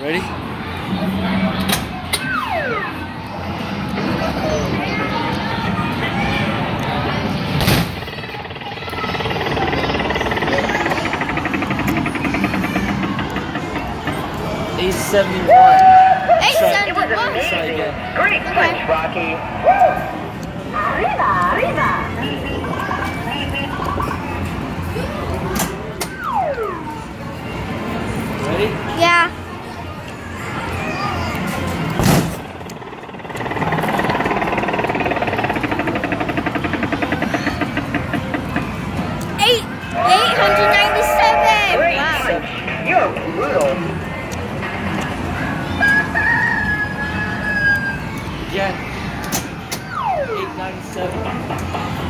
Ready? Eight seventy one. Eight Try- It was seventy one. amazing. again. Great punch, Rocky. Arriba, oil. Yeah. 897.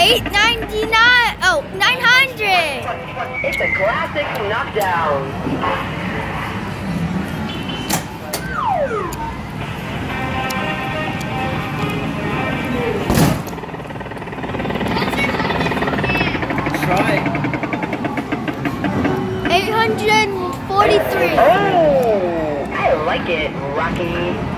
Eight ninety-nine. Oh, nine hundred. it's a classic knockdown Try. 843. Oh, I like it, Rocky.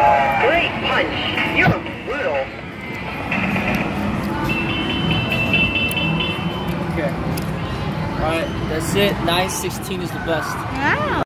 Alright, that's it. Nine sixteen is the best. Wow.